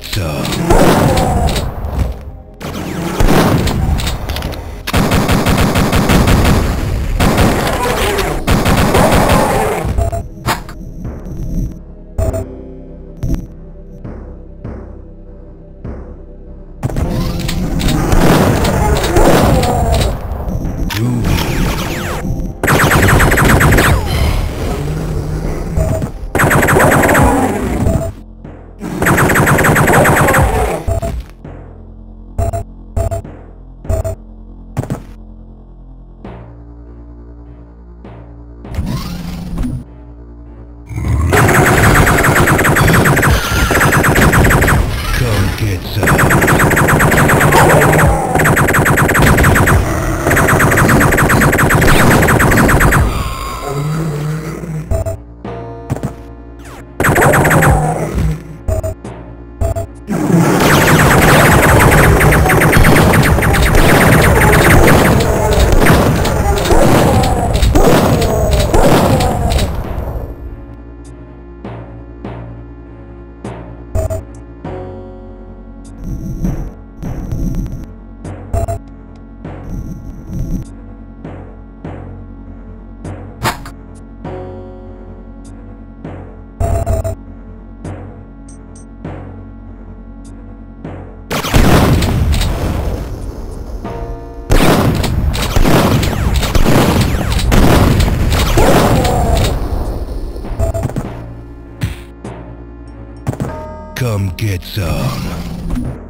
get get some.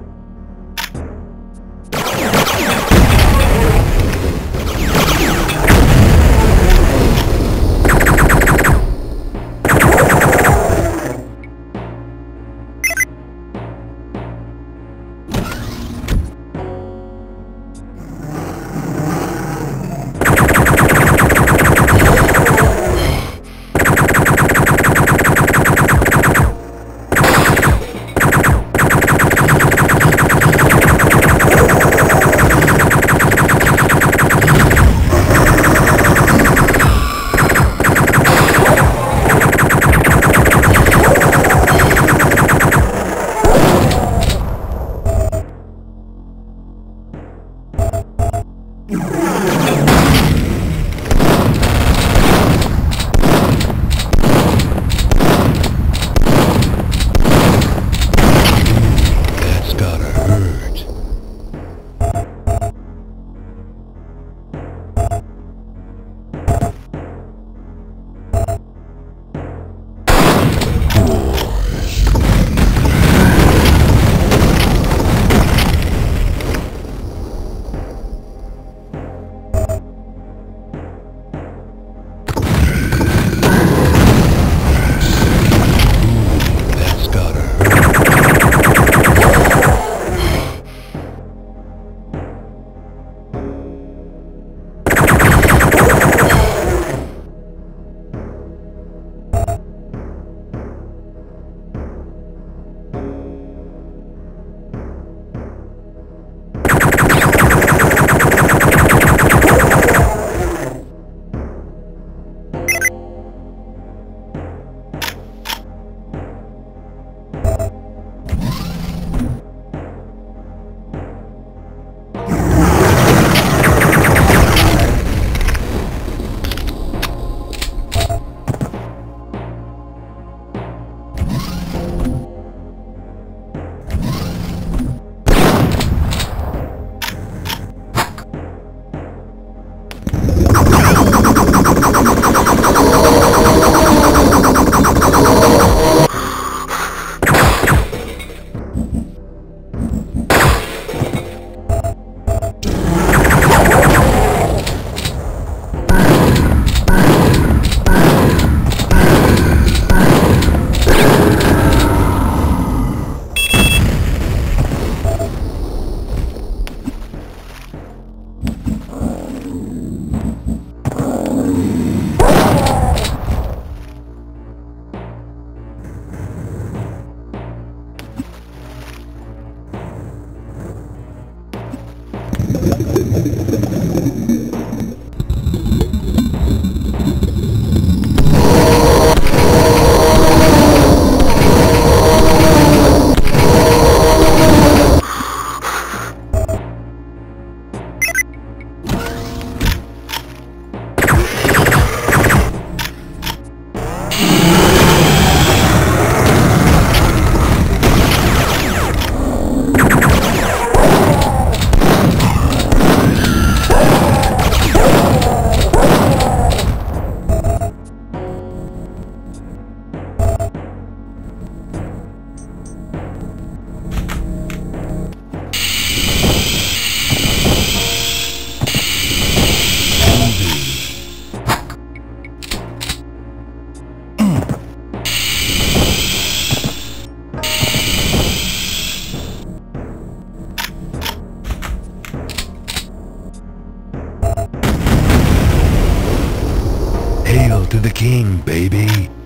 King, baby.